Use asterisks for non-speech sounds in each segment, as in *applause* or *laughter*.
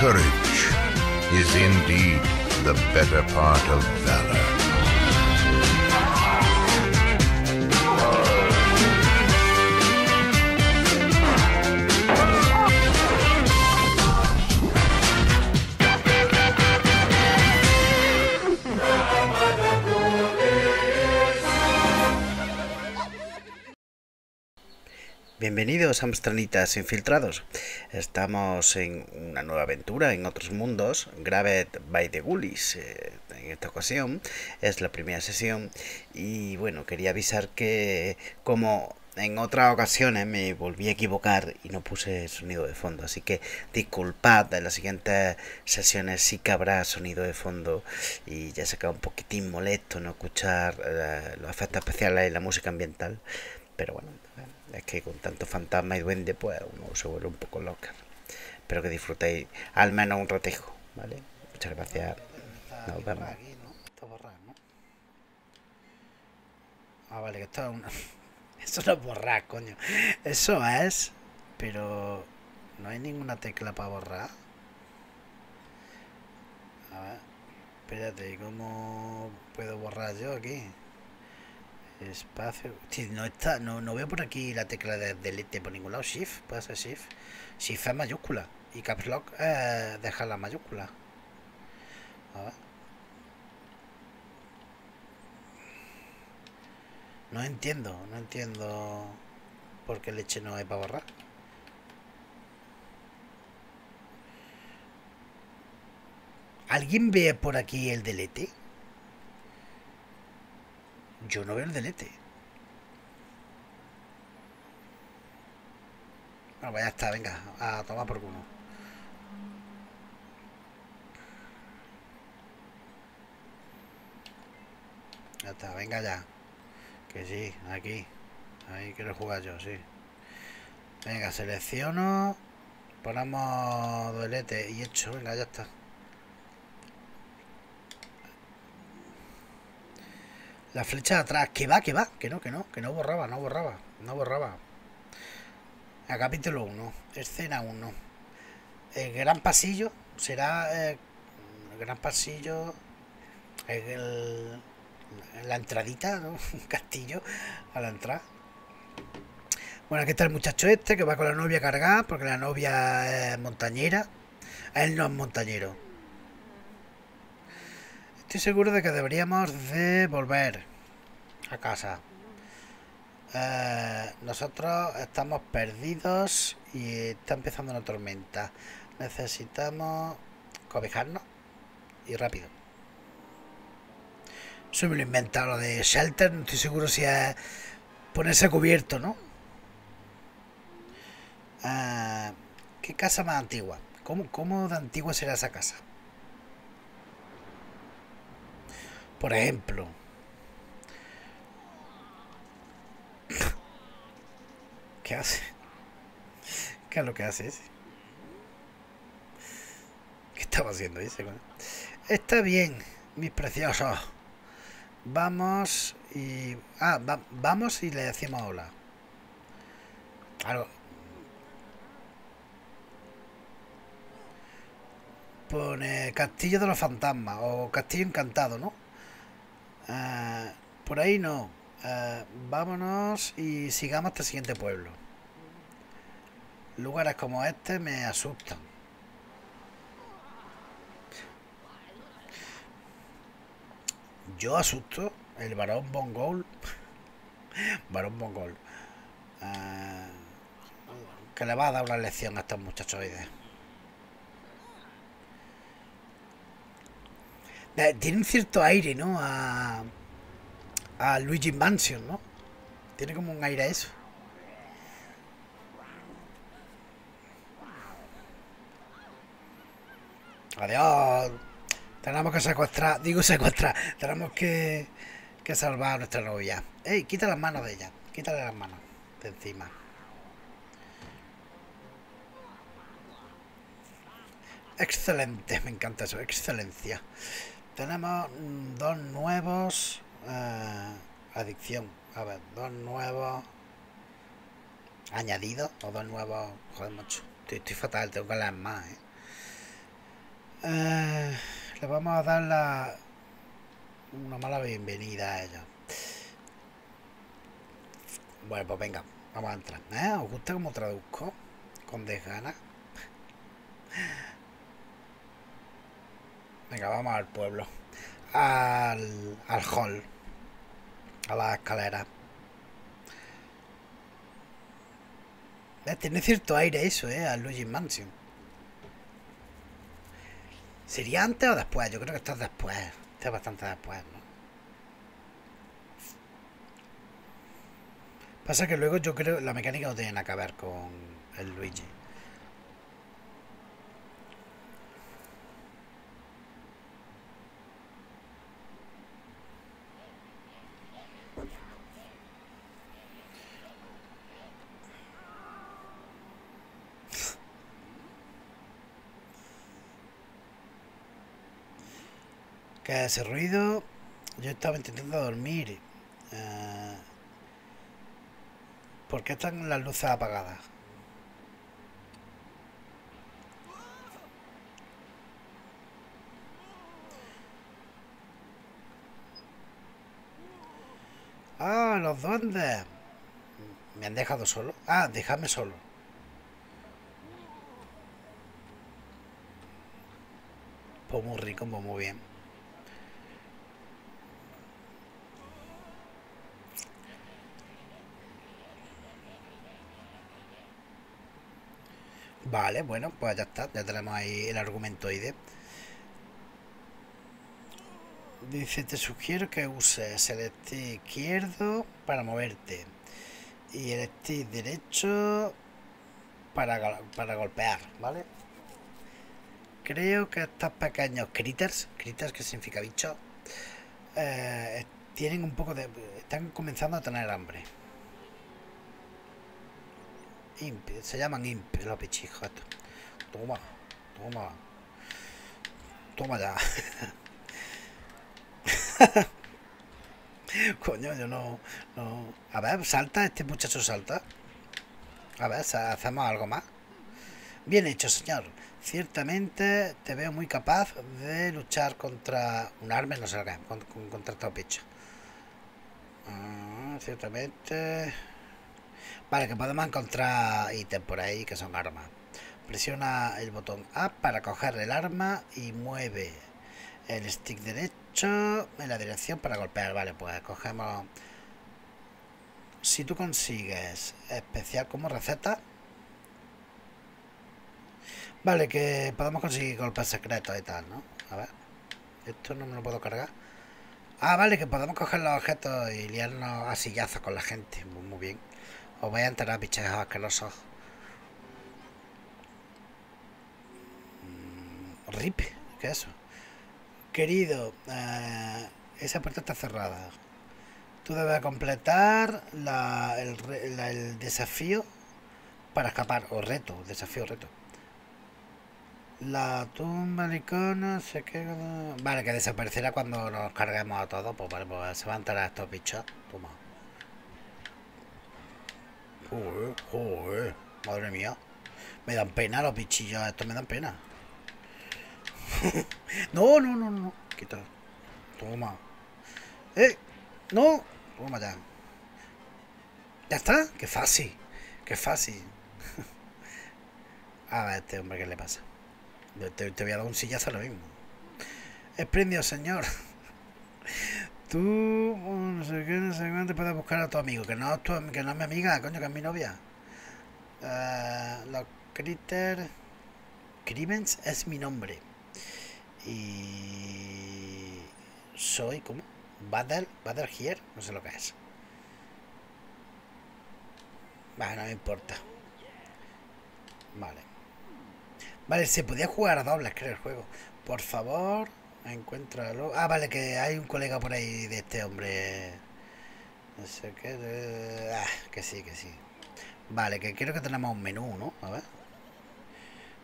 Courage is indeed the better part of valor. Bienvenidos Amstranitas infiltrados. Estamos en una nueva aventura en otros mundos, Gravet by the Ghoulies. Eh, en esta ocasión es la primera sesión y bueno, quería avisar que como en otras ocasiones me volví a equivocar y no puse sonido de fondo, así que disculpad, en las siguientes sesiones sí que habrá sonido de fondo y ya se queda un poquitín molesto no escuchar eh, los efectos especiales y la música ambiental, pero bueno, es que con tanto fantasma y duende, pues uno se vuelve un poco loca. Espero que disfrutéis al menos un ratejo, ¿vale? Muchas gracias. Nos vemos. Ah, vale, que esto es una... *laughs* Eso no es borrar, coño. Eso es... Pero... No hay ninguna tecla para borrar. A ver... Espérate, ¿cómo puedo borrar yo aquí? Espacio. no está, no, no veo por aquí la tecla de delete por ningún lado. Shift, puede ser Shift. Shift es mayúscula. Y Caps Lock es dejar la mayúscula. A ver. No entiendo, no entiendo por qué leche no hay para borrar. ¿Alguien ve por aquí el delete? Yo no veo el delete. Bueno, pues ya está, venga, a tomar por culo. Ya está, venga ya. Que sí, aquí. Ahí quiero jugar yo, sí. Venga, selecciono. Ponemos delete y hecho, venga, ya está. La flecha de atrás, que va, que va, que no, que no, que no borraba, no borraba, no borraba. A capítulo 1, escena 1. El gran pasillo será. Eh, el gran pasillo. El, la entradita, ¿no? *laughs* Un castillo a la entrada. Bueno, aquí está el muchacho este que va con la novia cargada, porque la novia es montañera. Él no es montañero. Estoy seguro de que deberíamos de volver a casa. Eh, nosotros estamos perdidos y está empezando una tormenta. Necesitamos cobijarnos y rápido. Eso me lo lo de shelter, no estoy seguro si es ponerse cubierto, ¿no? Eh, ¿Qué casa más antigua? ¿Cómo, ¿Cómo de antigua será esa casa? Por ejemplo, *coughs* ¿qué hace? ¿Qué es lo que hace ese? ¿Qué estaba haciendo ese? Está bien, mis preciosos. Vamos y... Ah, vamos y le decimos hola. Algo. Pone Castillo de los Fantasmas o Castillo Encantado, ¿no? Ah, por ahí no. Ah, vámonos y sigamos hasta el siguiente pueblo. Lugares como este me asustan. Yo asusto el varón Bongol. *laughs* varón Bongol. Ah, que le va a dar una lección a estos muchachos Tiene un cierto aire, ¿no? A, a Luigi Mansion, ¿no? Tiene como un aire a eso. Adiós. Tenemos que secuestrar, digo secuestrar, tenemos que, que salvar a nuestra novia. ¡Ey! Quita las manos de ella, quítale las manos de encima. Excelente, me encanta eso, excelencia. Tenemos dos nuevos. Eh, adicción. A ver, dos nuevos. Añadidos. O dos nuevos. Joder, mucho. Estoy, fatal, tengo que leer más, ¿eh? Eh, le vamos a dar la, una mala bienvenida a ella. Bueno, pues venga, vamos a entrar. ¿Eh? ¿Os gusta cómo traduzco? Con desgana. Venga, vamos al pueblo. Al, al hall. A la escalera. Tiene cierto aire eso, ¿eh? Al Luigi Mansion. ¿Sería antes o después? Yo creo que esto es después. Esto es bastante después, ¿no? Pasa que luego yo creo la mecánica no tiene nada que ver con el Luigi. Ese ruido. Yo estaba intentando dormir. Eh, ¿Por qué están las luces apagadas? Ah, los duendes. ¿Me han dejado solo? Ah, déjame solo. Pues muy rico, pues muy bien. Vale, bueno, pues ya está, ya tenemos ahí el argumentoide. Dice, te sugiero que uses el stick izquierdo para moverte y el stick derecho para, para golpear, ¿vale? Creo que estos pequeños critters, critters que significa bicho, eh, tienen un poco de... están comenzando a tener hambre. Imp, se llaman imp los pichijos estos. Toma, toma. Toma ya. *laughs* Coño, yo no, no. A ver, salta, este muchacho salta. A ver, hacemos algo más. Bien hecho, señor. Ciertamente te veo muy capaz de luchar contra un arma, no sé qué, contra estos bichos. Ah, ciertamente. Vale, que podemos encontrar ítems por ahí que son armas. Presiona el botón A para coger el arma y mueve el stick derecho en la dirección para golpear. Vale, pues cogemos... Si tú consigues especial como receta... Vale, que podemos conseguir golpes secretos y tal, ¿no? A ver. Esto no me lo puedo cargar. Ah, vale, que podemos coger los objetos y liarnos a sillazos con la gente. Muy bien. Os voy a enterar, bichos asquerosos. Mm, RIP, ¿qué es eso? Querido, eh, esa puerta está cerrada. Tú debes completar el, desafío para escapar, o reto, desafío reto. La tumba de icono se queda... Vale, que desaparecerá cuando nos carguemos a todos. Pues vale, pues se van a enterar estos bichos. Toma. Joder, joder, madre mía. Me dan pena los bichillos, estos me dan pena. *laughs* no, no, no, no. Quita. Toma. ¡Eh! ¡No! Toma ya. ¿Ya está? ¡Qué fácil! ¡Qué fácil! *laughs* a ver, este hombre, ¿qué le pasa? Te, te voy a dar un sillazo ahora mismo. Espléndido, señor. Tú, no sé qué, no sé cuánto, puedes buscar a tu amigo, que no es, tu, que no es mi amiga, coño, que es mi novia. Uh, los critters... Crivens es mi nombre. Y... Soy, ¿cómo? Battle, Battle Here, no sé lo que es. Vale, no me importa. Vale. Vale, se podía jugar a dobles, creo, el juego. Por favor, encuéntralo. Ah, vale, que hay un colega por ahí de este hombre. No sé qué. Ah, que sí, que sí. Vale, que quiero que tenemos un menú, ¿no? A ver.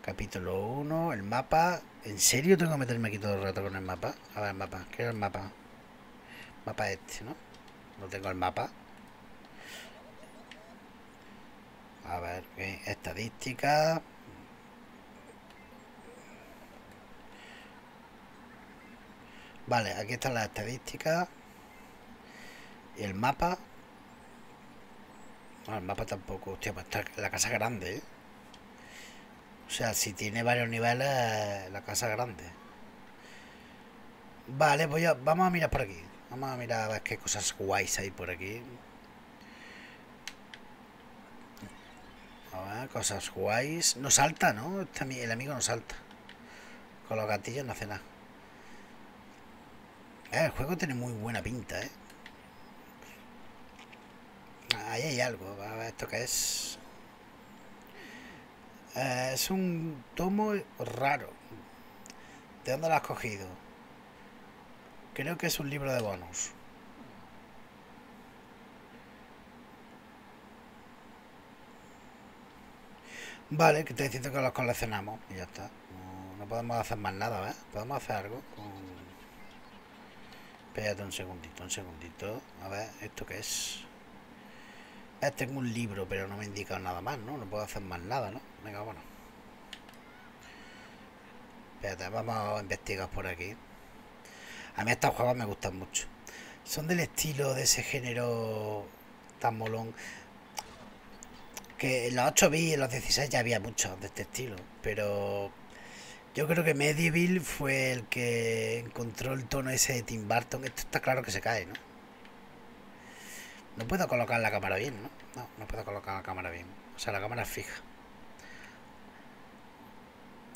Capítulo 1, el mapa. ¿En serio tengo que meterme aquí todo el rato con el mapa? A ver, el mapa. Quiero el mapa. Mapa este, ¿no? No tengo el mapa. A ver, estadística. Vale, aquí están las estadísticas. Y el mapa. No, el mapa tampoco. Hostia, pues está la casa grande, ¿eh? O sea, si tiene varios niveles, la casa grande. Vale, voy a, vamos a mirar por aquí. Vamos a mirar a ver qué cosas guays hay por aquí. A ver, cosas guays. No salta, ¿no? Este el amigo no salta. Con los gatillos no hace nada. Eh, el juego tiene muy buena pinta, ¿eh? Ahí hay algo. A ver, ¿esto qué es? Eh, es un tomo raro. ¿De dónde lo has cogido? Creo que es un libro de bonus. Vale, que te diciendo que los coleccionamos y ya está. No, podemos hacer más nada, ¿eh? Podemos hacer algo Espérate un segundito, un segundito. A ver, ¿esto qué es? Eh, tengo un libro, pero no me indica nada más, ¿no? No puedo hacer más nada, ¿no? Venga, bueno. Espérate, vamos a investigar por aquí. A mí estos juegos me gustan mucho. Son del estilo de ese género tan molón. Que en los 8 bits y en los 16 ya había muchos de este estilo. Pero yo creo que Medieval fue el que encontró el tono ese de Tim Burton. Esto está claro que se cae, ¿no? No puedo colocar la cámara bien, ¿no? No, no puedo colocar la cámara bien. O sea, la cámara es fija.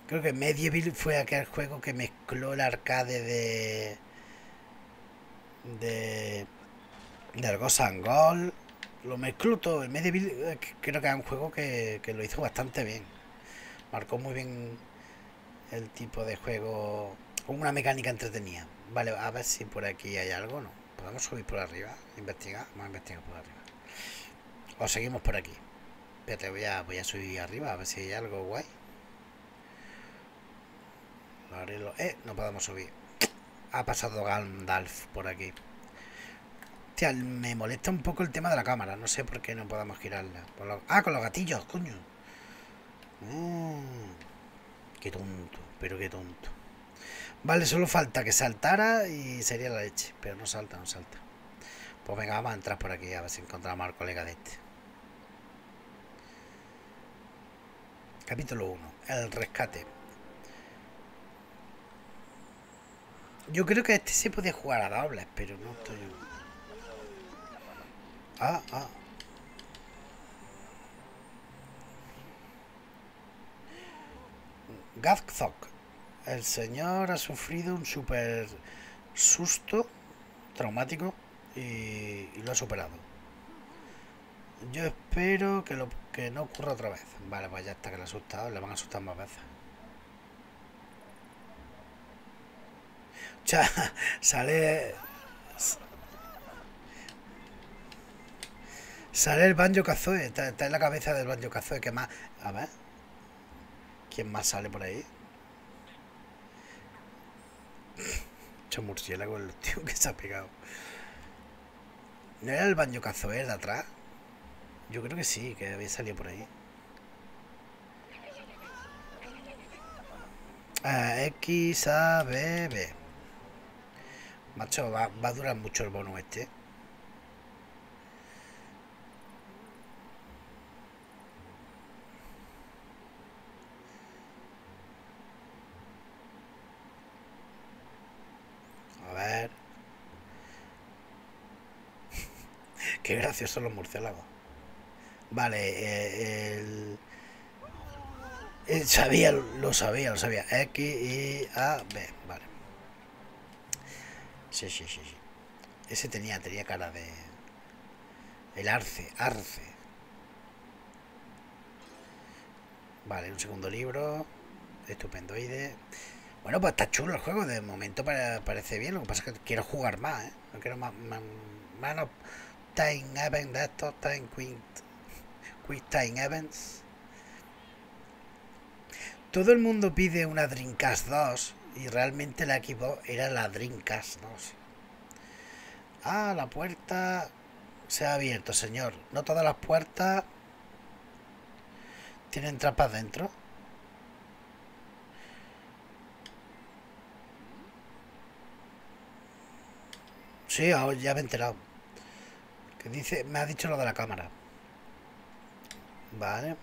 Creo que Medieval fue aquel juego que mezcló el arcade de. de. del Ghost and Gold. Lo mezcló todo. El Medieval eh, creo que es un juego que lo hizo bastante bien. Marcó muy bien el tipo de juego. Una mecánica entretenida. Vale, a ver si por aquí hay algo, ¿no? Podemos subir por arriba, investigar. Vamos a investigar por arriba. O seguimos por aquí. Espérate, voy a, voy a subir arriba a ver si hay algo guay. Eh, no podemos subir. Ha pasado Gandalf por aquí. Hostia, me molesta un poco el tema de la cámara. No sé por qué no podemos girarla. Ah, con los gatillos, coño. Mm, qué tonto, pero qué tonto. Vale, solo falta que saltara y sería la leche. Pero no salta, no salta. Pues venga, vamos a entrar por aquí a ver si encontramos al colega de este. Capítulo 1. El rescate. Yo creo que este se puede jugar a dobles, pero no estoy... Ah, ah. Gazzok. El señor ha sufrido un super susto traumático y, lo ha superado. Yo espero que, lo, que no ocurra otra vez. Vale, pues ya está que le ha asustado, le van a asustar más veces. sea, *laughs* sale. Sale el Banjo Kazooie. Está, en la cabeza del Banjo Kazooie. que más? A ver. ¿Quién más sale por ahí? *clears throat* Mucho murciélago el tío que se ha pegado. ¿No era el Banjo Kazooie de atrás? Yo creo que sí, que había salido por ahí. Ah, X, A, B, B. Macho, va, a durar mucho el bono este. A ver. *laughs* Qué graciosos los murciélagos. Vale, eh, el... Sabía, lo sabía, lo sabía. X, Y, A, B. Vale. Sí, sí, sí, sí. Ese tenía, tenía cara de... El arce, arce. Vale, un segundo libro. Estupendoide. Bueno, pues está chulo el juego. De momento parece bien. Lo que pasa es que quiero jugar más, ¿eh? No quiero más... más, time events de estos. Time quick, quick time events. Todo el mundo pide una Dreamcast 2 y realmente la equipo era la Dreamcast, ¿no? Ah, la puerta se ha abierto, señor. No todas las puertas tienen trampas dentro. Sí, ahora ya me he enterado. Que dice, me ha dicho lo de la cámara. Vale.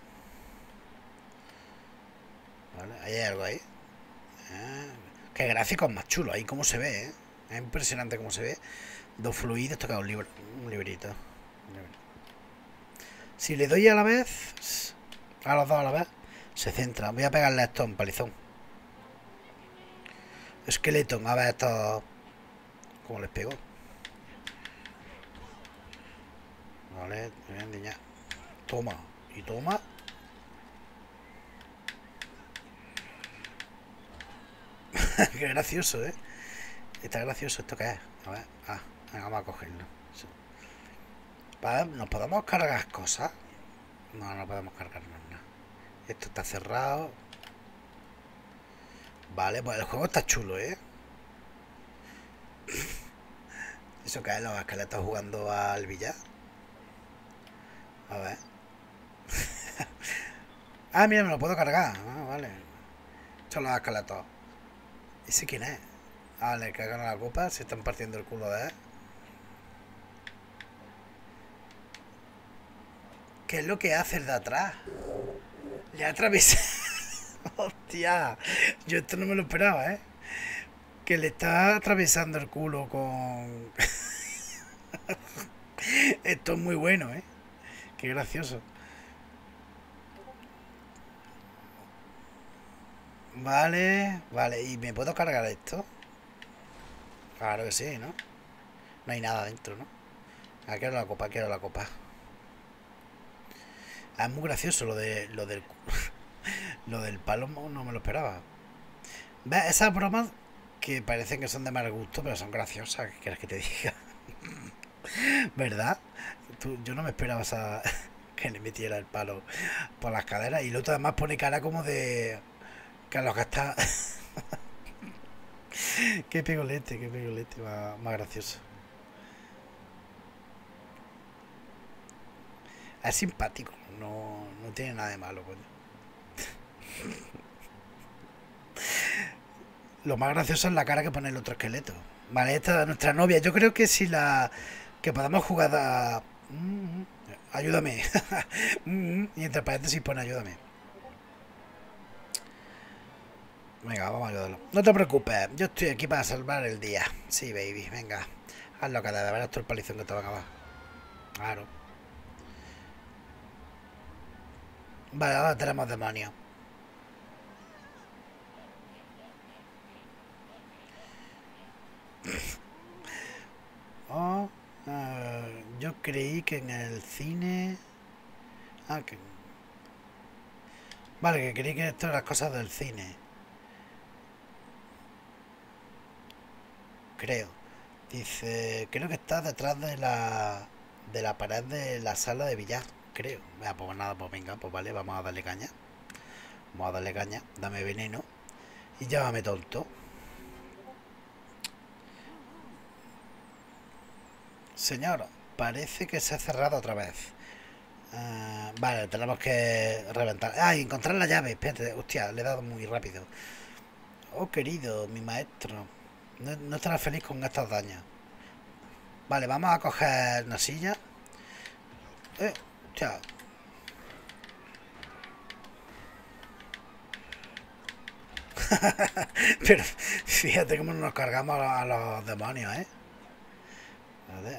Vale, ahí hay algo ahí. Ah, qué gráficos más chulos ahí, cómo se ve, ¿eh? Es impresionante cómo se ve. Dos fluidos, toca un libro, un librito. Si le doy a la vez, a los dos a la vez, se centra. Voy a pegarle esto en palizón. Esqueleto, a ver esto. ¿Cómo les pego? Vale, niña. Toma. Y toma. *laughs* Qué gracioso, ¿eh? Está gracioso. ¿Esto qué es? A ver. Ah, vamos a cogerlo. Vale, ¿Nos podemos cargar cosas? No, no podemos cargarnos nada. Esto está cerrado. Vale, pues el juego está chulo, ¿eh? *laughs* Eso que es los esqueletos jugando al billar. *laughs* Ah, mira, me lo puedo cargar. Ah, vale. Son los esqueletos. ¿Ese quién es? Ah, le cagan a la copa. Se están partiendo el culo de. ¿Qué es lo que hace el de atrás? Le atravesé. *laughs* Hostia. Yo esto no me lo esperaba, ¿eh? Que le está atravesando el culo con... *laughs* esto es muy bueno, ¿eh? Qué gracioso. Vale, vale. ¿Y me puedo cargar esto? Claro que sí, ¿no? No hay nada dentro, ¿no? Ah, quiero la copa, quiero la copa. Ah, es muy gracioso lo de lo del *laughs* lo del palomo, no me lo esperaba. ¿Ves? Esas bromas que parecen que son de mal gusto, pero son graciosas, ¿qué quieres que te diga? ¿Verdad? yo no me esperaba *laughs* que le metiera el palo por las caderas. Y el otro además pone cara como de. Carlos está *laughs* qué pegolete, qué pegolete, más, más gracioso. Es simpático, no, no tiene nada de malo, coño. *laughs* Lo más gracioso es la cara que pone el otro esqueleto. Vale, esta es nuestra novia. Yo creo que si la. Que podamos jugar a. Mm, ayúdame. *laughs* Mm, y entre paréntesis pone ayúdame. Venga, vamos a ayudarlo. No te preocupes, yo estoy aquí para salvar el día. Sí, baby, venga. Hazlo cada vez, verás todo el palizón que te va a acabar. Claro. Vale, ahora tenemos demonios. *laughs* Oh, uh, yo creí que en el cine... Ah, que... Vale, que creí que esto las cosas del cine. Creo. Dice, creo que está detrás de la de la pared de la sala de billar, creo. Vea, pues nada, pues venga, pues vale, vamos a darle caña. Vamos a darle caña, dame veneno. Y llámame tonto. Señor, parece que se ha cerrado otra vez. Ah, vale, tenemos que reventar. Ah, encontrar la llave. Espérate, hostia, le he dado muy rápido. Oh, querido, mi maestro. No, no estará feliz con estos daños. Vale, vamos a coger una silla. Eh, hostia. *laughs* Pero fíjate cómo nos cargamos a los demonios, ¿eh?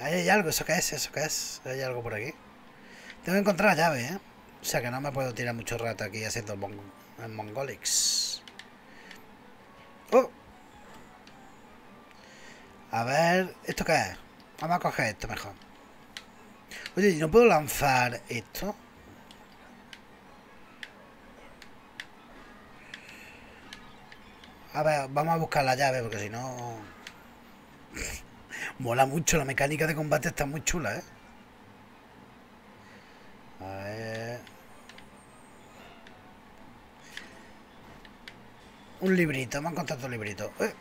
Ahí hay algo, ¿eso qué es? ¿Eso qué es? Hay algo por aquí. Tengo que encontrar la llave, ¿eh? O sea que no me puedo tirar mucho rato aquí haciendo el, Mongolix. ¡Oh! A ver, ¿esto qué es? Vamos a coger esto mejor. Oye, ¿no puedo lanzar esto? A ver, vamos a buscar la llave porque si no... Mola mucho, la mecánica de combate está muy chula, ¿eh? A ver... Un librito, hemos encontrado un librito. Eh.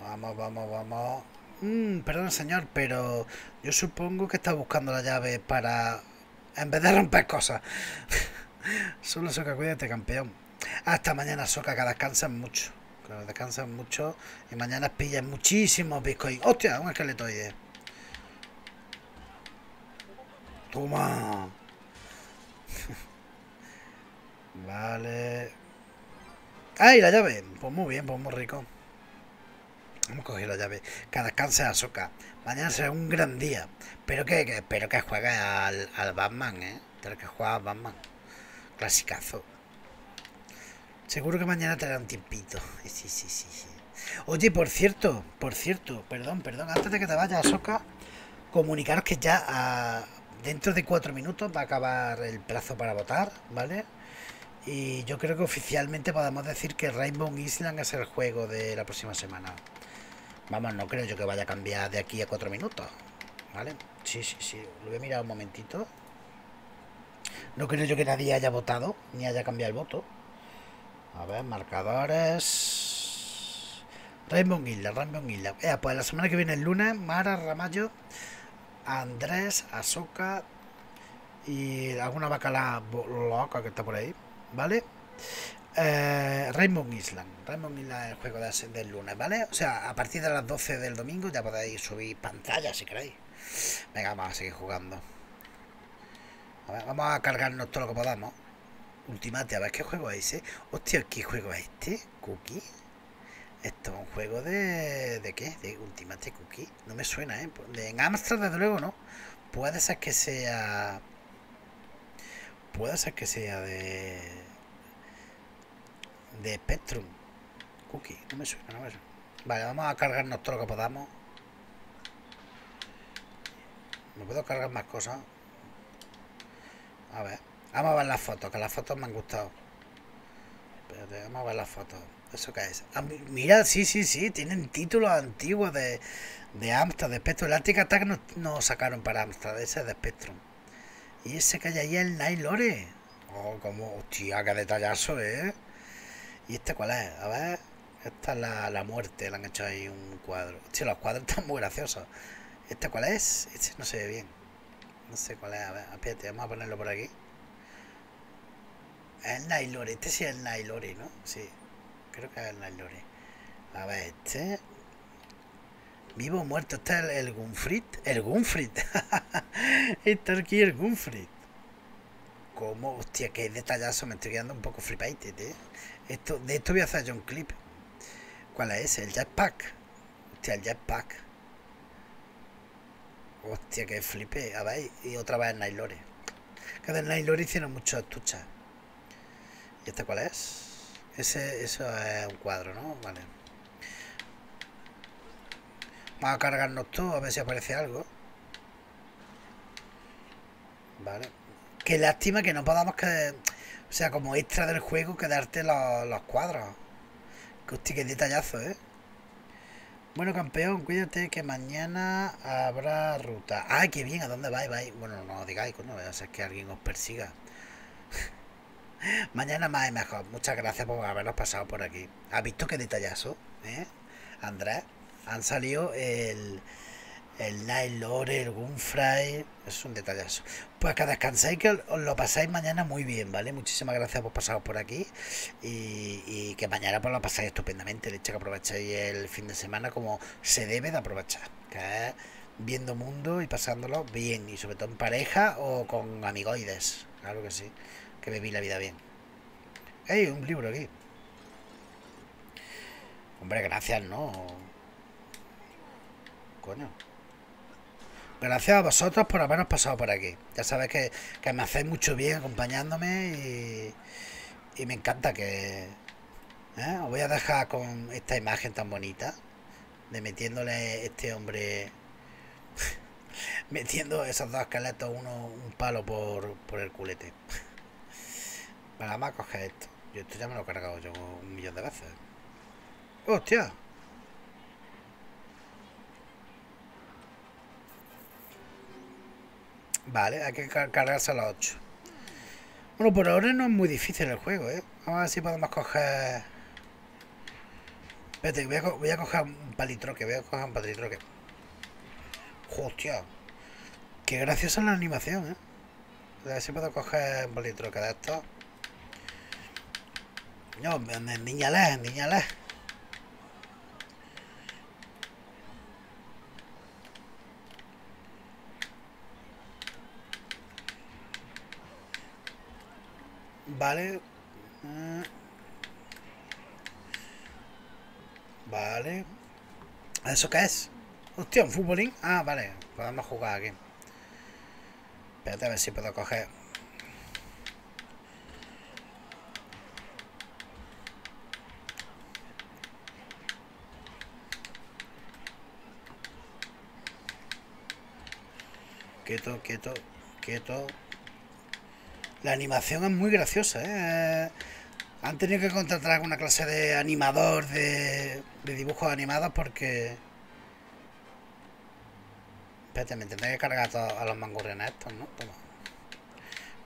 Vamos, vamos, vamos. Mm, perdón, señor, pero yo supongo que está buscando la llave para... En vez de romper cosas. *laughs* Solo Soca, cuídate, campeón. Hasta mañana, Soca, que descansen mucho. Que descansan mucho y mañana pillan muchísimos bitcoins. ¡Hostia! Un esqueletoide. Toma. *laughs* vale. ¡Ay, la llave! Pues muy bien, pues muy rico. A coger la llave. Que descanse a Soca. Mañana será un gran día. Pero que, que espero que juegue al, al Batman, ¿eh? Espero que juegue al Batman. Clasicazo. Seguro que mañana te dará tiempito. Sí, sí, sí, sí. Oye, por cierto, por cierto, perdón, perdón, antes de que te vayas, Soca, comunicaros que ya a, dentro de cuatro minutos va a acabar el plazo para votar, ¿vale? Y yo creo que oficialmente podemos decir que Rainbow Island es el juego de la próxima semana. Vamos, no creo yo que vaya a cambiar de aquí a cuatro minutos. ¿Vale? Sí, sí, sí. Lo voy a mirar un momentito. No creo yo que nadie haya votado, ni haya cambiado el voto. A ver, marcadores. Rainbow Island, Rainbow Island. Eh, pues la semana que viene, el lunes, Mara, Ramallo, Andrés, Azoka y alguna bacala loca que está por ahí, ¿vale? Eh, Rainbow Island. Rainbow Island es el juego de, del lunes, ¿vale? O sea, a partir de las 12 del domingo ya podéis subir pantalla si queréis. Venga, vamos a seguir jugando. Vamos a cargarnos todo lo que podamos. Ultimate, a ver qué juego es ese. Hostia, ¿qué juego es este? ¿Cookie? Esto es un juego de... ¿De qué? De Ultimate Cookie. No me suena, ¿eh? De, en Amstrad, desde luego, ¿no? Puede ser que sea... Puede ser que sea de... De Spectrum. Cookie. No me suena, no me suena. Vale, vamos a cargarnos todo lo que podamos. ¿Me puedo cargar más cosas? A ver. Vamos a ver las fotos, que las fotos me han gustado. Espérate, vamos a ver las fotos. ¿Eso qué es? Ah, mira, sí, sí, sí, tienen títulos antiguos de, de Amstrad, de Spectrum. El Antic Attack nos no sacaron para Amstrad, ese es de Spectrum. Y ese que hay ahí es el Night Lore. Oh, como, hostia, qué detallazo, ¿eh? ¿Y este cuál es? A ver, esta es la, la muerte, le han hecho ahí un cuadro. Hostia, los cuadros están muy graciosos. ¿Este cuál es? Este no se ve bien. No sé cuál es, a ver, espérate, vamos a ponerlo por aquí. Es el Nailore, este sí es el Nailore, ¿no? Sí, creo que es el Nailore. A ver, este. Vivo o muerto, este es el, el Gunfrit. El Gunfrit. *laughs* está aquí el Gunfrit. ¿Cómo? Hostia, qué detallazo, me estoy quedando un poco flipated, ¿eh? Esto, de esto voy a hacer yo un clip. ¿Cuál es ese? El jetpack. Hostia, el jetpack. Hostia, que flipe. A ver, y otra vez el Nailore. Que del Nailore hicieron muchos estuchas. ¿Y este cuál es? Ese, eso es un cuadro, ¿no? Vale. Vamos a cargarnos todo a ver si aparece algo. Vale. Qué lástima que no podamos que. O sea, como extra del juego, quedarte los, los cuadros. Que hostia, qué detallazo, ¿eh? Bueno, campeón, cuídate que mañana habrá ruta. ¡Ay, qué bien! ¿A dónde vais? vais? Bueno, no digáis, no vaya a ser que alguien os persiga. Mañana más y mejor. Muchas gracias por habernos pasado por aquí. ¿Has visto qué detallazo? ¿Eh? Andrés, han salido el, el Lore, el Gunfry. Es un detallazo. Pues que descanséis, que os lo pasáis mañana muy bien, ¿vale? Muchísimas gracias por pasaros por aquí. Y, y que mañana pues lo pasáis estupendamente. De hecho, que aprovechéis el fin de semana como se debe de aprovechar. Que viendo mundo y pasándolo bien. Y sobre todo en pareja o con amigoides. Claro que sí. Que viví la vida bien. ¡Ey! Un libro aquí. Hombre, gracias, ¿no? Coño. Gracias a vosotros por habernos pasado por aquí. Ya sabéis que, que me hacéis mucho bien acompañándome y, y me encanta que... ¿eh? Os voy a dejar con esta imagen tan bonita de metiéndole este hombre... *laughs* metiendo esos dos esqueletos uno un palo por, por el culete. Vale, vamos a coger esto. Yo esto ya me lo he cargado yo un millón de veces. ¡Hostia! Vale, hay que car cargarse a las 8. Bueno, por ahora no es muy difícil el juego, ¿eh? Vamos a ver si podemos coger... Espérate, voy a, voy a coger un palitroque, voy a coger un palitroque. ¡Hostia! Qué graciosa la animación, ¿eh? A ver si puedo coger un palitroque de estos. Jó, mindjárt le, mindjárt le. Vale. Mm. Vale. ¿Eso qué es? Hostia, un futbolín. Ah, vale. Pues Podemos jugar aquí. Espérate a ver si puedo coger... Quieto, quieto, quieto. La animación es muy graciosa, ¿eh? Han tenido que contratar alguna clase de animador de, de dibujos animados porque... Espérate, me tendré que cargar a, a los mangurrianes estos, ¿no?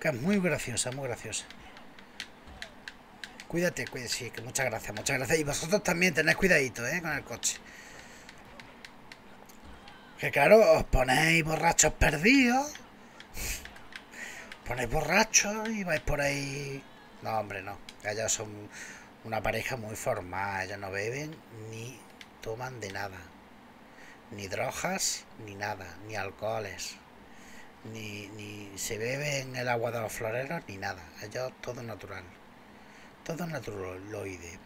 Que es muy graciosa, muy graciosa. Cuídate, cuídate, sí, que muchas gracias, muchas gracias. Y vosotros también tenéis cuidadito, ¿eh? Con el coche. Que claro, os ponéis borrachos perdidos. Ponéis borrachos y vais por ahí... No, hombre, no. Ellos son una pareja muy formal. Ellos no beben ni toman de nada. Ni drogas, ni nada. Ni alcoholes. Ni, ni se beben el agua de los floreros, ni nada. Ellos todo natural. Todo naturaloide.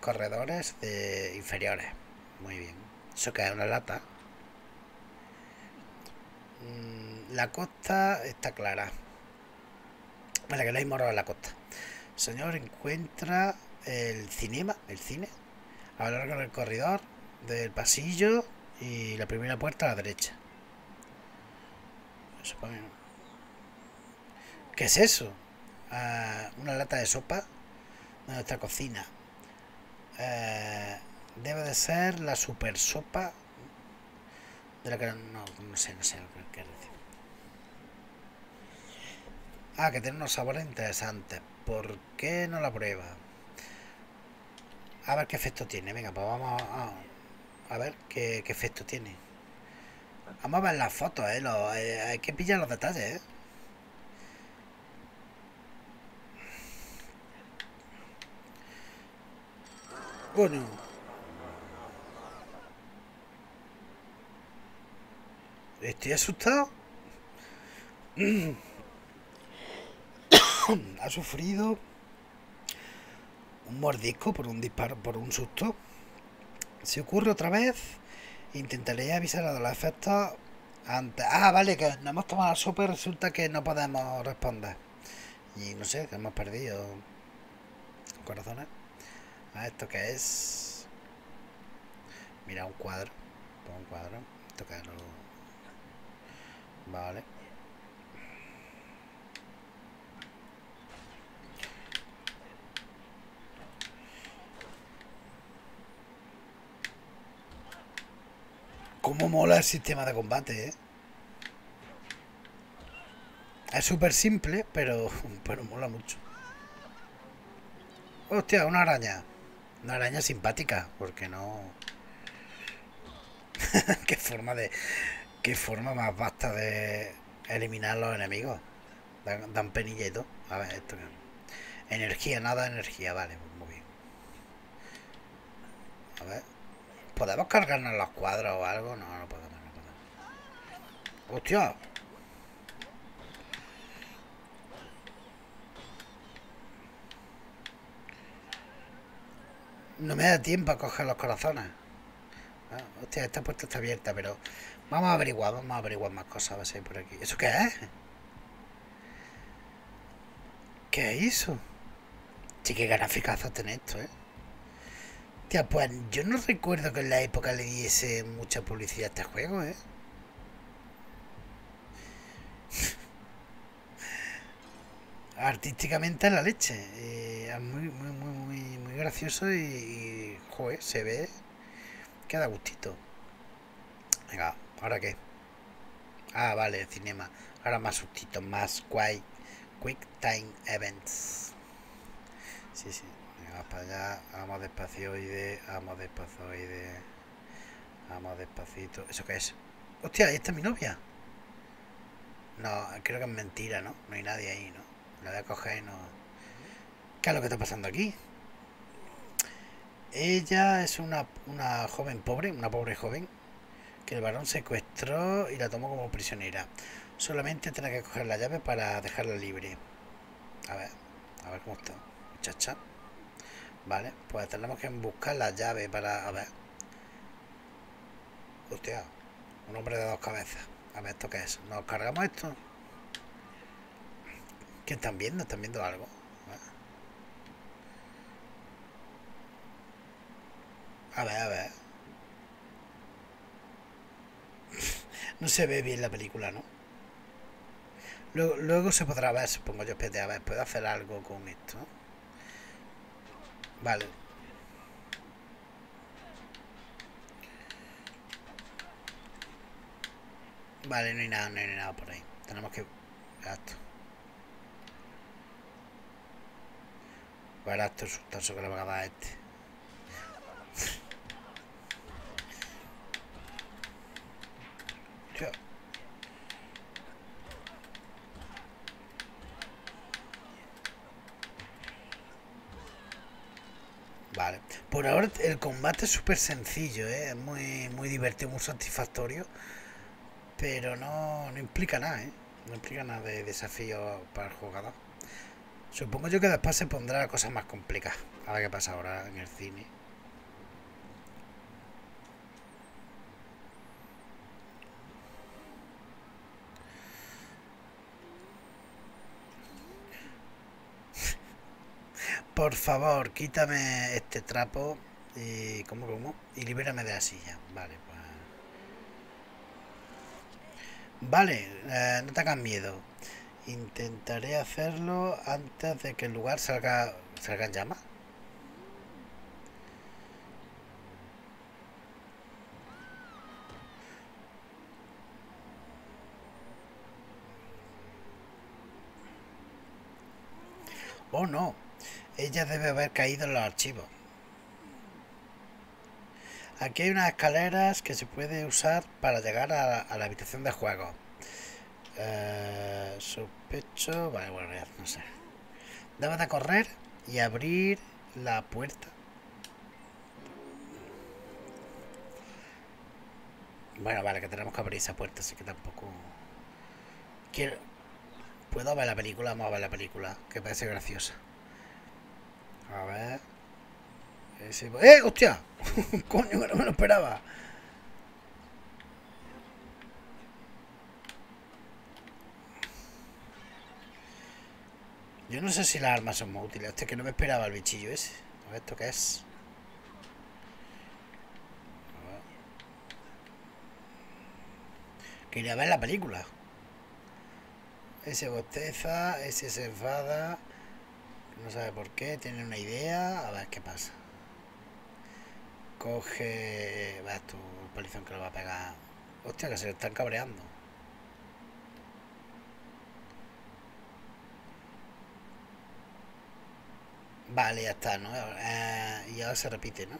Corredores de inferiores. Muy bien. Eso que una lata. Mm, la costa está clara. Vale, que hay moro en la costa. señor encuentra el cinema, el cine, a lo largo del corredor, del pasillo y la primera puerta a la derecha. ¿Qué es eso? Ah, una lata de sopa de nuestra cocina. Eh, debe de ser la super sopa de la que no, no sé, no sé lo que decir. Ah, que tiene unos sabores interesantes. ¿Por qué no la prueba? A ver qué efecto tiene. Venga, pues vamos a, ver qué, qué, efecto tiene. Vamos a ver las fotos, ¿eh? eh hay que pillar los detalles, ¿eh? Bueno. Estoy asustado. *coughs* ha sufrido un mordisco por un disparo, por un susto. Si ocurre otra vez, intentaré avisar a los efectos antes. Ah, vale, que no hemos tomado la sopa y resulta que no podemos responder. Y no sé, que hemos perdido corazones. A esto que es. Mira, un cuadro. un cuadro. Esto que no. Vale. Cómo mola el sistema de combate, ¿eh? Es súper simple, pero, pero mola mucho. Hostia, una araña. Una araña simpática, porque no... *laughs* qué forma de... Qué forma más vasta de eliminar los enemigos. Dan, dan penilla y todo. A ver, esto Energía, nada de energía, vale, pues muy bien. A ver. ¿Podemos cargarnos los cuadros o algo? No, no podemos, no podemos. ¡Hostia! No me da tiempo a coger los corazones. Ah, hostia, esta puerta está abierta, pero... Vamos a averiguar, vamos a averiguar más cosas a ver por aquí. ¿Eso qué es? ¿Qué es eso? Sí, qué graficazo tiene esto, ¿eh? pues yo no recuerdo que en la época le diese mucha publicidad a este juego, ¿eh? *laughs* Artísticamente es la leche. Eh, es muy, muy, muy, muy, muy gracioso y, joder, se ve que da gustito. Venga, ¿ahora qué? Ah, vale, cinema. Ahora más sustitos, más quick, quick time events. Sí, sí vamos para allá, vamos despacioide, vamos despacioide, vamos despacito. ¿Eso qué es? Hostia, ¿y esta es mi novia? No, creo que es mentira, ¿no? No hay nadie ahí, ¿no? La voy a coger y no... ¿Qué es lo que está pasando aquí? Ella es una, una joven pobre, una pobre joven, que el varón secuestró y la tomó como prisionera. Solamente tener que coger la llave para dejarla libre. A ver, a ver cómo está. Muchacha. Vale, pues tenemos que buscar la llave para... A ver. Hostia, un hombre de dos cabezas. A ver, ¿esto qué es? ¿Nos cargamos esto? ¿Qué están viendo? ¿Están viendo algo? A ver, a ver. *laughs* No se ve bien la película, ¿no? Luego, se podrá ver, supongo yo, espérate, a ver, ¿puedo hacer algo con esto? Vale. Vale, no hay nada, no hay nada por ahí. Tenemos que... Gasto. Barato el sustazo que le va a dar a este. Por ahora el combate es súper sencillo, ¿eh? es muy, muy divertido, muy satisfactorio. Pero no, no implica nada, ¿eh? No implica nada de desafío para el jugador. Supongo yo que después se pondrá cosas más complicadas. A ver qué pasa ahora en el cine. Por favor, quítame este trapo y ¿cómo, cómo? Y libérame de la silla. Vale, pues. Vale, eh, no te hagas miedo. Intentaré hacerlo antes de que el lugar salga, salga en llamas. Oh no, ella debe haber caído en los archivos. Aquí hay unas escaleras que se puede usar para llegar a, la habitación de juego. Eh, sospecho... Vale, bueno, ya no sé. Debo de correr y abrir la puerta. Bueno, vale, que tenemos que abrir esa puerta, así que tampoco... Quiero... ¿Puedo ver la película? Vamos a ver la película, que parece graciosa. A ver. ¡Eh, hostia! *laughs* Coño, que no me lo esperaba. Yo no sé si las armas son muy útiles. Este que no me esperaba el bichillo ese. A ver, ¿esto qué es? Quería ver la película. Ese bosteza, ese se enfada. No sabe por qué, tiene una idea. A ver qué pasa. Coge. Va, tu palizón que lo va a pegar. Hostia, que se le están cabreando. Vale, ya está, ¿no? Eh, y ahora se repite, ¿no?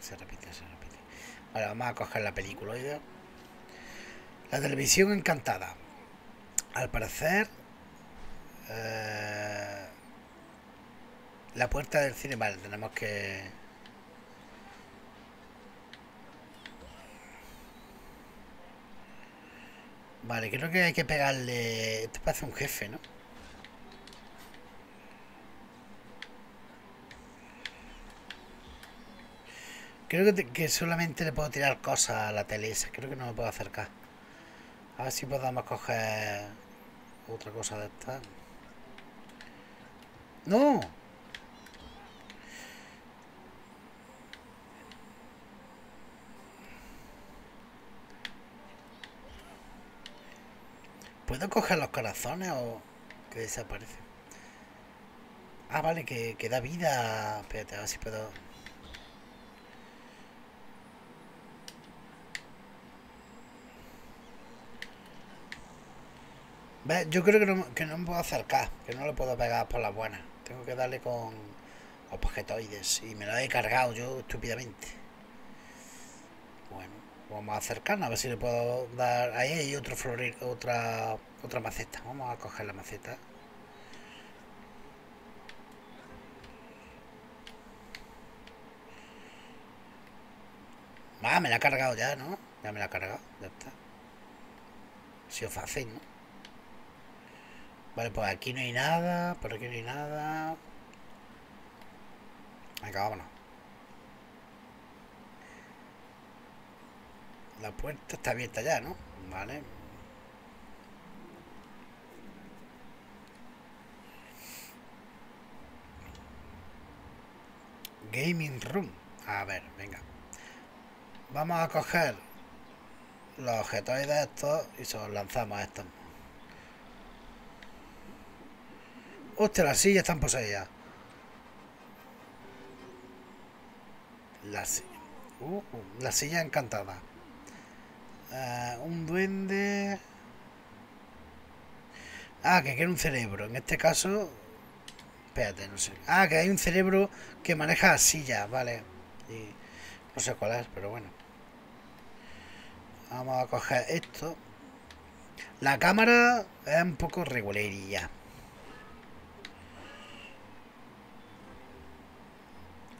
Se repite, se repite. Vale, vamos a coger la película, oiga. La televisión encantada. Al parecer... Eh, la puerta del cine, vale, tenemos que... Vale, creo que hay que pegarle... Esto parece un jefe, ¿no? Creo que, que, solamente le puedo tirar cosas a la tele esa. Creo que no me puedo acercar. A ver si podamos coger otra cosa de esta. ¡No! ¿Puedo coger los corazones o que desaparece? Ah, vale, que, que da vida. Espérate, a ver si puedo... Yo creo que no, que no me puedo acercar, que no le puedo pegar por las buenas. Tengo que darle con objetoides y me lo he cargado yo estúpidamente. Bueno, vamos a acercarnos a ver si le puedo dar... Ahí hay otro florir, otra, otra maceta. Vamos a coger la maceta. Ah, me la ha cargado ya, ¿no? Ya me la ha cargado, ya está. Ha sido fácil, ¿no? Vale, pues aquí no hay nada, por aquí no hay nada. Venga, vámonos. La puerta está abierta ya, ¿no? Vale. Gaming Room. A ver, venga. Vamos a coger los objetos de estos y se los lanzamos a estos. Hostia, las sillas están poseídas. La, uh, uh, la silla encantada. Un duende. Ah, que quiere un cerebro. En este caso. Espérate, no sé. Ah, que hay un cerebro que maneja sillas, vale. Y no sé cuál es, pero bueno. Vamos a coger esto. La cámara es un poco regulería.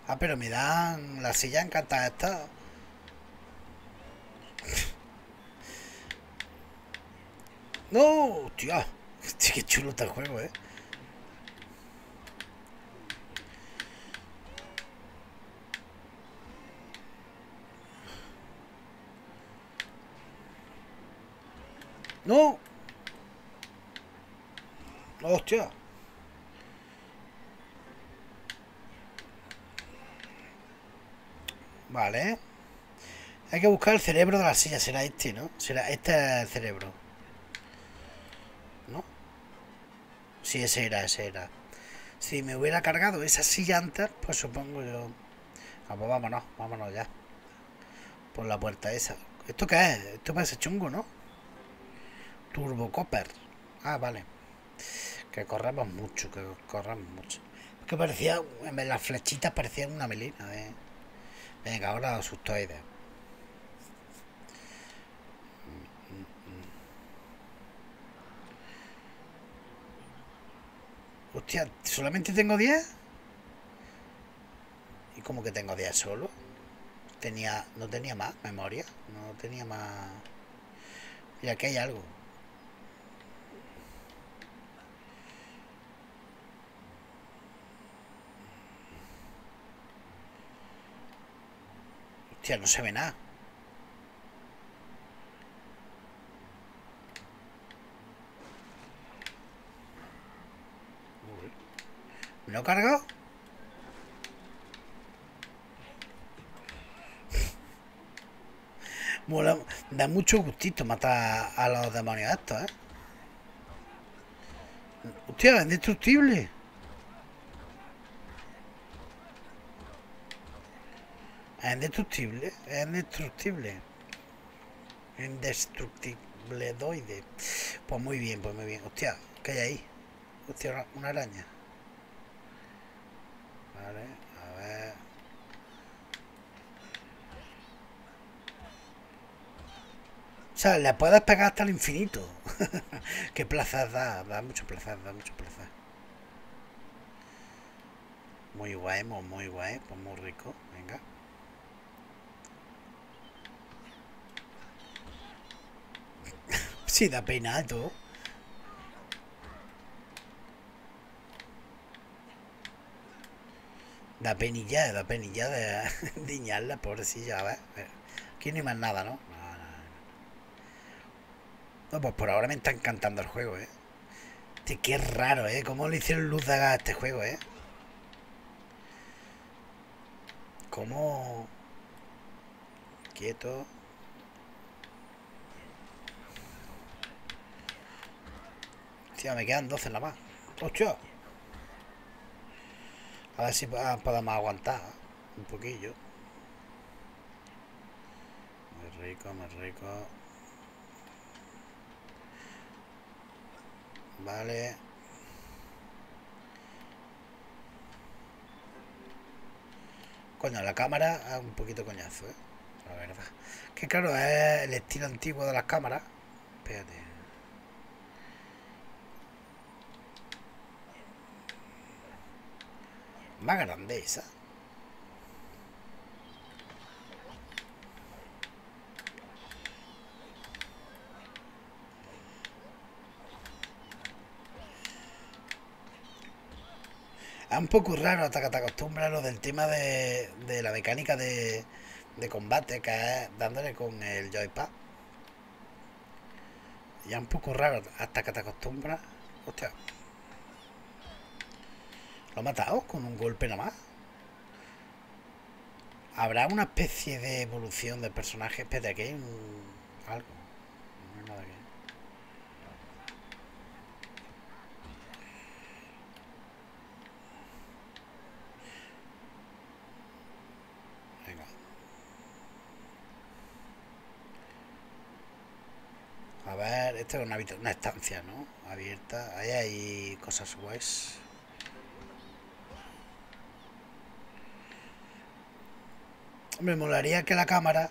Ah, pero me dan la silla encantada esta. No, tío. *laughs* Qué chulo está el juego, eh. No. Hostia. Vale. Hay que buscar el cerebro de la silla. Será este, ¿no? Será este es el cerebro. Sí, ese era, ese era. Si me hubiera cargado esa silla antes, pues supongo yo... Ah, pues vámonos, vámonos ya. Por la puerta esa. ¿Esto qué es? Esto parece chungo, ¿no? Turbo Copper. Ah, vale. Que corremos mucho, que corremos mucho. Que parecía, las flechitas parecían una melina, ¿eh? Venga, ahora asustoides. Hostia, ¿solamente tengo 10? ¿Y cómo que tengo 10 solo? Tenía, no tenía más memoria, no tenía más... Y aquí hay algo. Hostia, no se ve nada. ¿Me lo he cargado? Mola, da mucho gustito matar a los demonios estos, ¿eh? Hostia, es indestructible. Es indestructible, es indestructible. Indestructible doide. Pues muy bien, pues muy bien. Hostia, ¿qué hay ahí? Hostia, una araña. Vale, a ver. O sea, le puedes pegar hasta el infinito. *laughs* Qué plaza da, da mucho placer, da mucho placer. Muy guay, muy guay, pues muy rico. Venga. *laughs* Sí, da pena Da penilla, da penilla de *laughs* diñarla, pobrecilla, a ver. Aquí no hay más nada, ¿no? No, pues por ahora me está encantando el juego, ¿eh? Este, qué raro, ¿eh? ¿Cómo le hicieron luz de a este juego, eh? ¿Cómo...? Quieto. Hostia, me quedan 12 nada más. ¡Hostia! A ver si podemos aguantar un poquillo. Muy rico, muy rico. Vale. Coño, la cámara es un poquito coñazo, ¿eh? La verdad. Que claro, es el estilo antiguo de las cámaras. Espérate. Más grande esa. Es un poco raro hasta que te acostumbras lo del tema de, de la mecánica de, de combate, que es dándole con el joypad. Ya un poco raro hasta que te acostumbras. Hostia. Lo ha matado con un golpe nada más. ¿Habrá una especie de evolución del personaje? Espera, aquí hay un... algo. No hay nada aquí. Venga. A ver, esto es una, una estancia, ¿no? Abierta. Ahí hay cosas guays. Me molaría que la cámara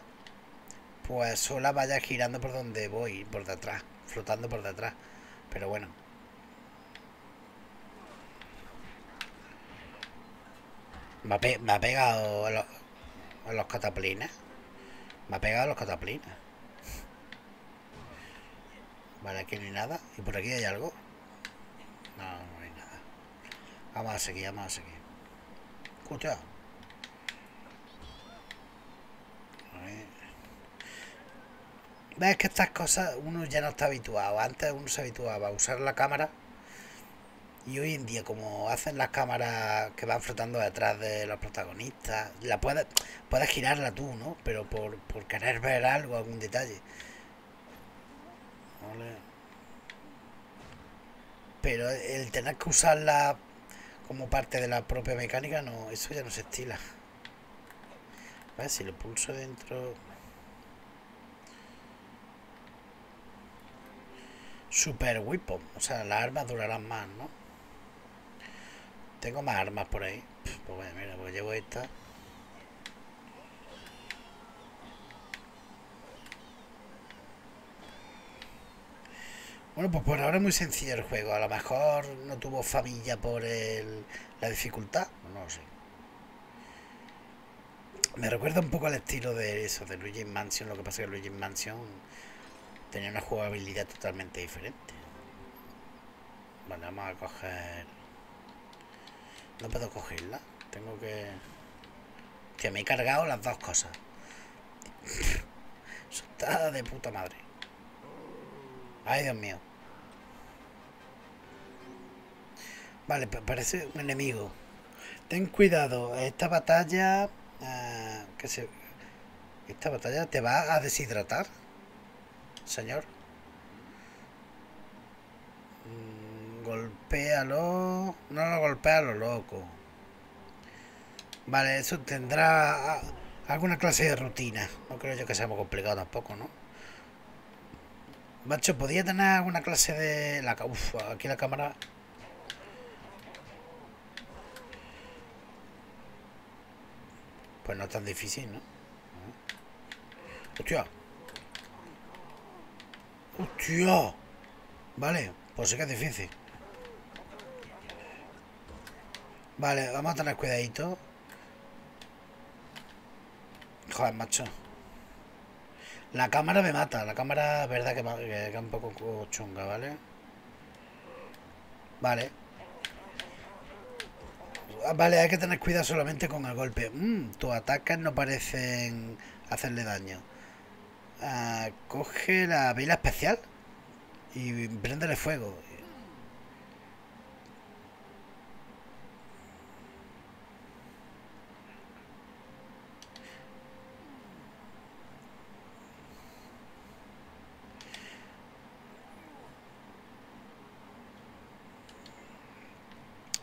pues sola vaya girando por donde voy, por detrás, flotando por detrás. Pero bueno. Me ha, pegado a los, a los cataplines. Me ha pegado a los cataplines. Vale, aquí no hay nada. ¿Y por aquí hay algo? No, no hay nada. Vamos a seguir, vamos a seguir. Escucha. A ver. Ves que estas cosas uno ya no está habituado. Antes uno se habituaba a usar la cámara. Y hoy en día, como hacen las cámaras que van flotando detrás de los protagonistas, la puedes, puedes girarla tú, ¿no? Pero por, por querer ver algo, algún detalle. Pero el tener que usarla como parte de la propia mecánica, no, eso ya no se estila. A ver si lo pulso dentro. Super Weapon, o sea, las armas durarán más, ¿no? Tengo más armas por ahí. Pues bueno, mira, pues llevo esta. Bueno, pues por ahora es muy sencillo el juego. A lo mejor no tuvo familia por el, la dificultad. No lo sé. Me recuerda un poco al estilo de eso, de Luigi Mansion. Lo que pasa es que Luigi Mansion tenía una jugabilidad totalmente diferente. Vale, vamos a coger... No puedo cogerla. Tengo que... Que me he cargado las dos cosas. *laughs* Eso está de puta madre. Ay, Dios mío. Vale, pa- parece un enemigo. Ten cuidado, esta batalla... ah, que se... Esta batalla te va a deshidratar, señor. Mm, Golpéalo. No lo golpea lo loco. Vale, eso tendrá ah, alguna clase de rutina. No creo yo que sea muy complicado tampoco, ¿no? Macho, ¿podía tener alguna clase de... La... Uf, aquí la cámara... Pues no es tan difícil, ¿no? ¡Hostia! ¡Hostia! Vale, pues sí que es difícil. Vale, vamos a tener cuidadito. Joder, macho. La cámara me mata. La cámara es verdad que, es un poco chunga, ¿vale? Vale. Ah, Vale, hay que tener cuidado solamente con el golpe. Mm, tus ataques no parecen hacerle daño. Ah, coge la vela especial y préndele fuego.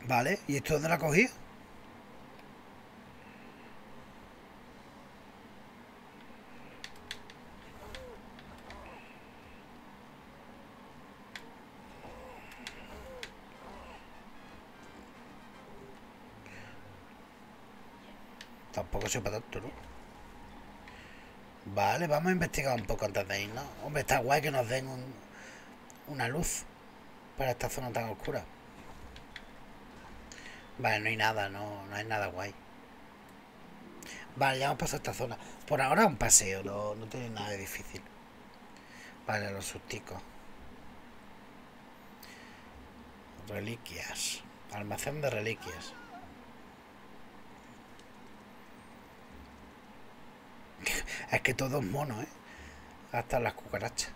Vale, ¿y esto dónde la cogí? Para tanto, ¿no? Vale, vamos a investigar un poco antes de irnos. Hombre, está guay que nos den un- una luz para esta zona tan oscura. Vale, no hay nada, no, no hay nada guay. Vale, ya hemos pasado esta zona. Por ahora un paseo, no, no tiene nada de difícil. Vale, los susticos. Reliquias. Almacén de reliquias. Es que todo es mono, ¿eh? Hasta las cucarachas.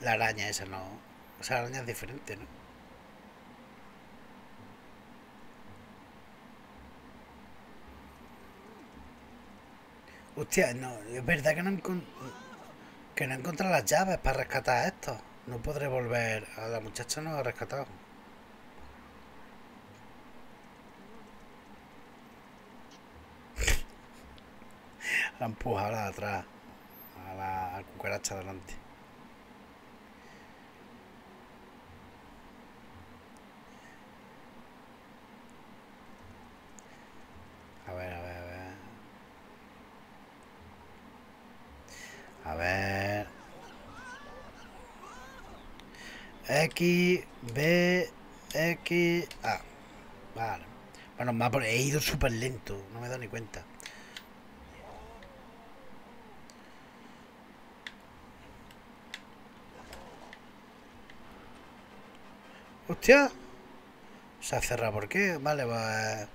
La araña esa no. O sea, la araña es diferente, ¿no? Hostia, no, es verdad que no, que no he encontrado las llaves para rescatar a esto. No podré volver. A la muchacha no ha rescatado. La empuja ahora de atrás. A la cucaracha delante. A ver, a ver, a ver. A ver. X, B, X, A. Vale. Bueno, más he ido súper lento, no me he dado ni cuenta. Se ha cerrado, ¿por qué? Vale, va.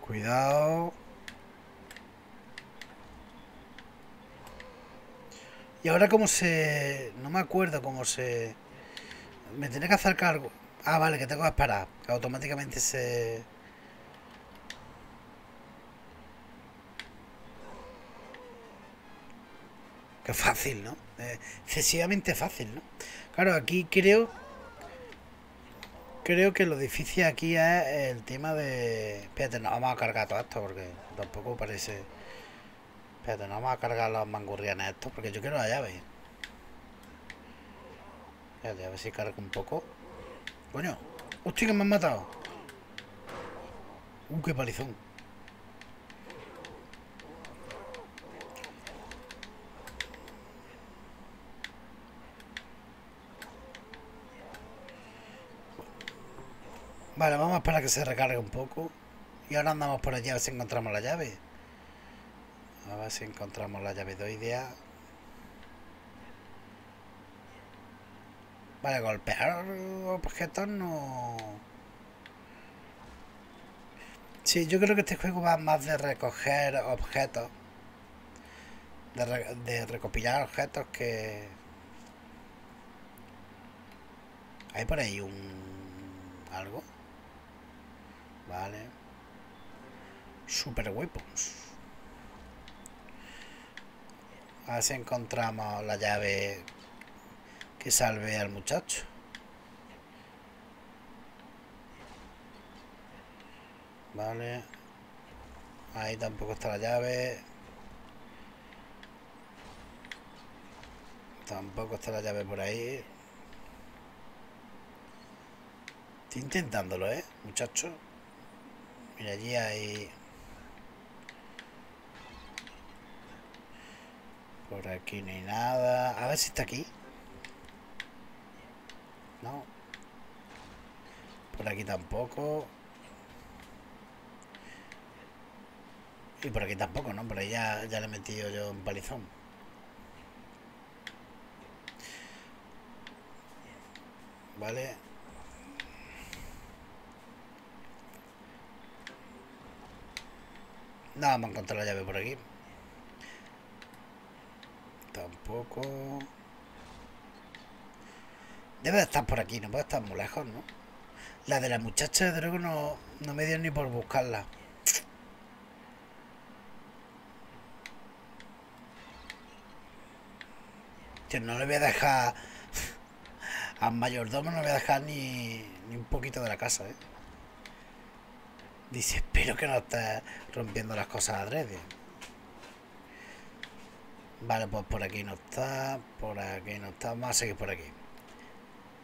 Cuidado. Y ahora cómo se... No me acuerdo cómo se... Me tiene que acercar algo. Ah, vale, que tengo que esperar. Que automáticamente se... Qué fácil, ¿no? Eh, excesivamente fácil, ¿no? Claro, aquí creo creo que lo difícil aquí es el tema de... Espérate, no vamos a cargar todo esto porque tampoco parece... Espérate, no vamos a cargar los mangurrianes estos porque yo quiero la llave. Espérate, a ver si cargo un poco. Coño, hostia que me han matado. Uh, qué palizón. Vale, vamos a esperar que se recargue un poco. Y ahora andamos por allá a ver si encontramos la llave. A ver si encontramos la llave de Vale, golpear objetos no... Sí, yo creo que este juego va más de recoger objetos. De, de recopilar objetos que... Hay por ahí un... algo. Vale. Super weapons. A ver si encontramos la llave salve al muchacho. Vale. Ahí tampoco está la llave. Tampoco está la llave por ahí. Estoy intentándolo, ¿eh, muchacho? Mira, allí hay... Por aquí no hay nada. A ver si está aquí. No. Por aquí tampoco. Y por aquí tampoco, ¿no? Por ahí ya, ya le he metido yo un palizón. Vale. No, vamos a encontrar la llave por aquí. Tampoco. Debe de estar por aquí, no puede estar muy lejos, ¿no? La de la muchacha, de luego, no, no me dio ni por buscarla. Que no le voy a dejar... *laughs* Al mayordomo no le voy a dejar ni, ni un poquito de la casa, ¿eh? Dice, espero que no estés rompiendo las cosas adrede. Vale, pues por aquí no está, por aquí no está, vamos a seguir por aquí.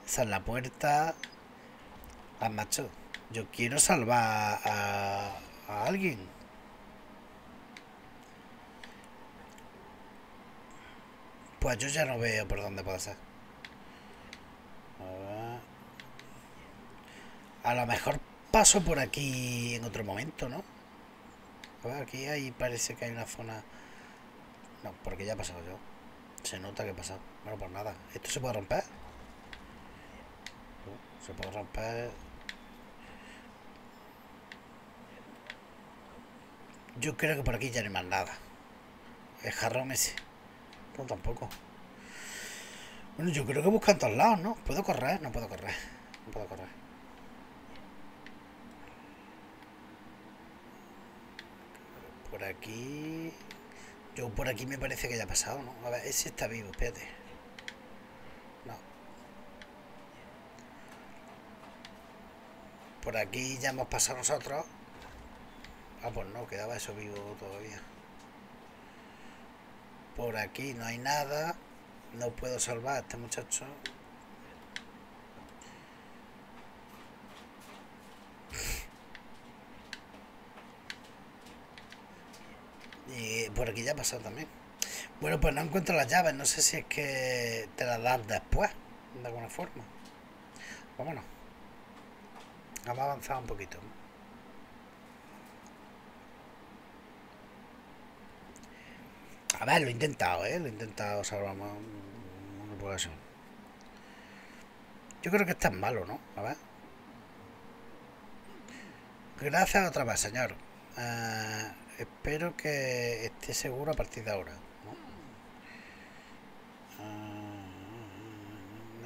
Esa es la puerta. Ah, macho, yo quiero salvar a, a alguien. Pues yo ya no veo por dónde pasa. A ver. A lo mejor paso por aquí en otro momento, ¿no? aquí ahí parece que hay una zona... No, porque ya he pasado yo. Se nota que he pasado. Bueno, pues nada. ¿Esto se puede romper? Se puede romper... Yo creo que por aquí ya no hay más nada. El jarrón ese. No, tampoco. Bueno, yo creo que busca en todos lados, ¿no? ¿Puedo correr? No puedo correr. No puedo correr. Por aquí... Yo por aquí me parece que ya ha pasado, ¿no? A ver, ese está vivo, espérate. Por aquí ya hemos pasado nosotros. Ah, pues no, quedaba eso vivo todavía. Por aquí no hay nada. No puedo salvar a este muchacho. Y por aquí ya ha pasado también. Bueno, pues no encuentro las llaves. No sé si es que te las das después, de alguna forma. Vámonos. Vamos a avanzar un poquito. A ver, lo he intentado, ¿eh? Lo he intentado salvar una. Yo creo que está malo, ¿no? A ver. Gracias otra vez, señor. Uh, espero que esté seguro a partir de ahora. ¿no?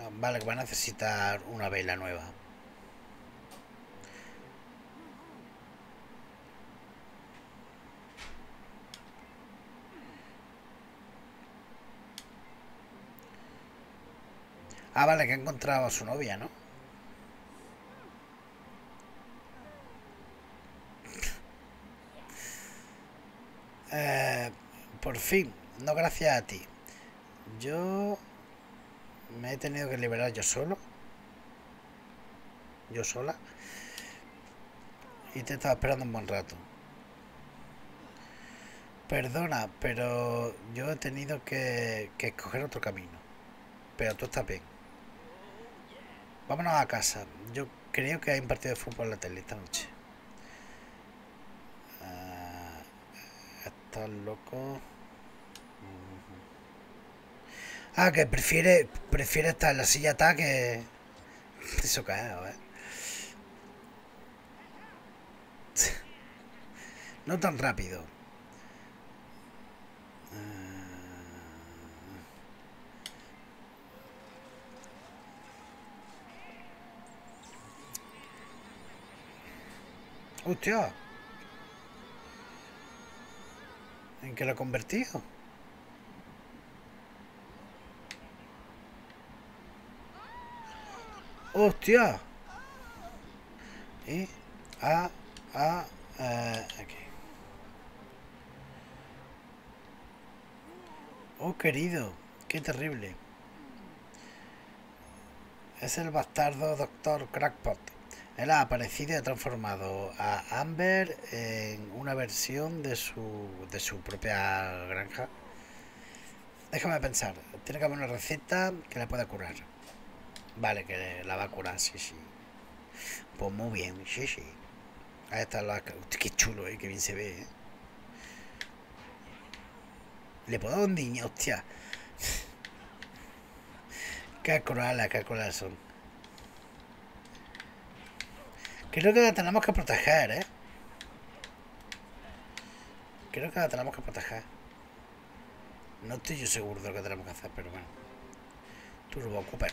Uh, vale, va a necesitar una vela nueva. Ah, vale, que ha encontrado a su novia, ¿no? Eh, por fin, no gracias a ti. Yo me he tenido que liberar yo solo. Yo sola. Y te estaba esperando un buen rato. Perdona, pero yo he tenido que, que escoger otro camino. Pero tú estás bien. Vámonos a casa. Yo creo que hay un partido de fútbol en la tele esta noche. Uh, Estás loco. Ah, que prefiere prefiere estar en la silla ataque. *laughs* Eso cae, a ver. *laughs* No tan rápido. Hostia. ¿En qué lo he convertido? ¡Hostia! Y a, a, eh, aquí. Oh, querido, qué terrible. Es el bastardo Doctor Crackpot. Él ha aparecido y ha transformado a Amber en una versión de su, de su propia granja. Déjame pensar, tiene que haber una receta que la pueda curar. Vale, que la va a curar, sí, sí. Pues muy bien, sí, sí. Ahí está la... Qué chulo, eh, qué bien se ve, eh. Le puedo dar un niño, hostia. *laughs* qué cruelas, qué cruelas son. Creo que la tenemos que proteger, ¿eh? Creo que la tenemos que proteger. No estoy yo seguro de lo que tenemos que hacer, pero bueno. Turbo Cooper.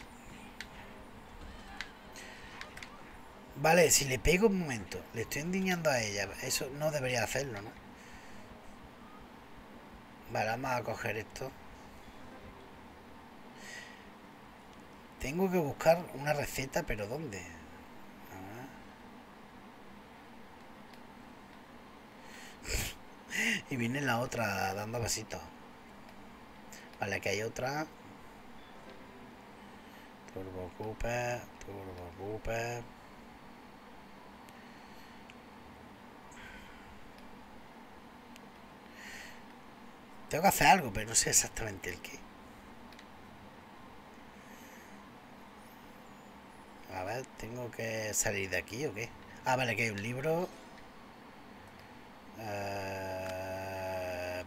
Vale, si le pego un momento, le estoy endiñando a ella. Eso no debería hacerlo, ¿no? Vale, vamos a coger esto. Tengo que buscar una receta, pero ¿dónde? Y viene la otra dando besitos. Vale, aquí hay otra. Turbo Cooper, Turbo Cooper. Tengo que hacer algo, pero no sé exactamente el qué. A ver. ¿tengo que salir de aquí o qué? Ah, vale, que hay un libro. Eh,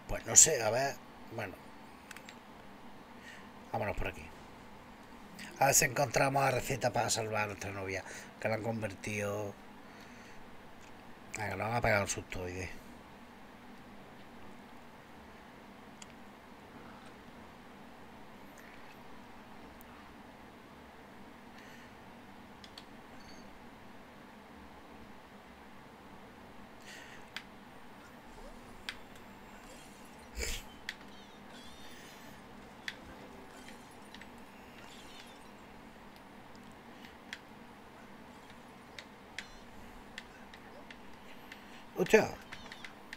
pues no sé, a ver. Bueno. Vámonos por aquí. A ver si encontramos la receta para salvar a nuestra novia. Que la han convertido... Venga, lo van a pegar un susto hoy.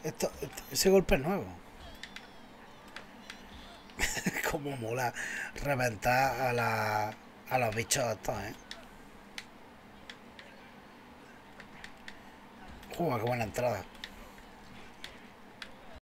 Esto- ese golpe es nuevo. *laughs* Como mola reventar a, la, a los bichos estos, ¿eh? Joder, qué buena entrada.